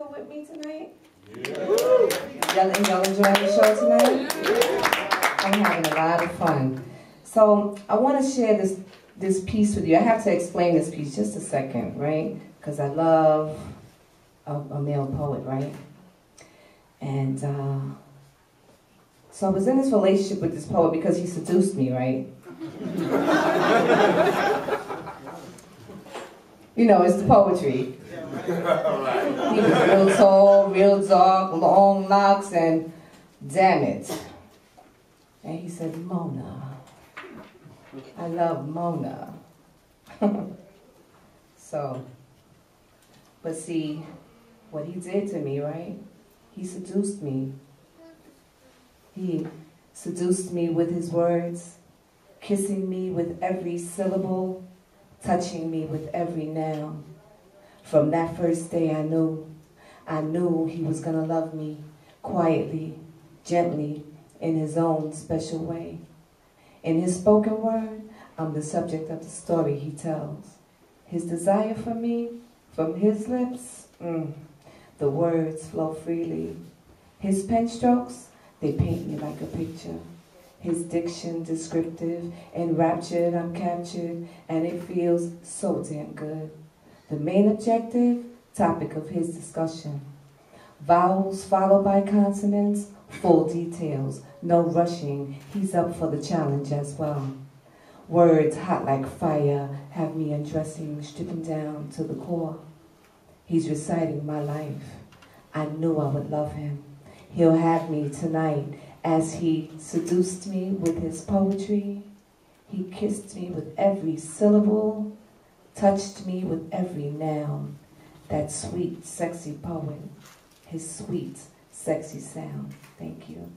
with me tonight? Y'all, y'all enjoying the show tonight? I'm having a lot of fun. So I want to share this this piece with you. I have to explain this piece just a second, right? Because I love a, a, male poet, right? And uh, so I was in this relationship with this poet because he seduced me, right? you know, it's the poetry. He was real tall, real dark, long locks, and damn it. And he said, Mona. I love Mona. so, but see, what he did to me, right? He seduced me. He seduced me with his words, kissing me with every syllable, touching me with every noun. From that first day I knew, I knew he was gonna love me quietly, gently, in his own special way. In his spoken word, I'm the subject of the story he tells. His desire for me, from his lips, mm, the words flow freely. His pen strokes, they paint me like a picture. His diction descriptive, enraptured, I'm captured, and it feels so damn good. The main objective, topic of his discussion. Vowels followed by consonants, full details, no rushing. He's up for the challenge as well. Words hot like fire have me undressing, stripping down to the core. He's reciting my life. I knew I would love him. He'll have me tonight as he seduced me with his poetry. He kissed me with every syllable touched me with every noun. That sweet, sexy poet, his sweet, sexy sound. Thank you.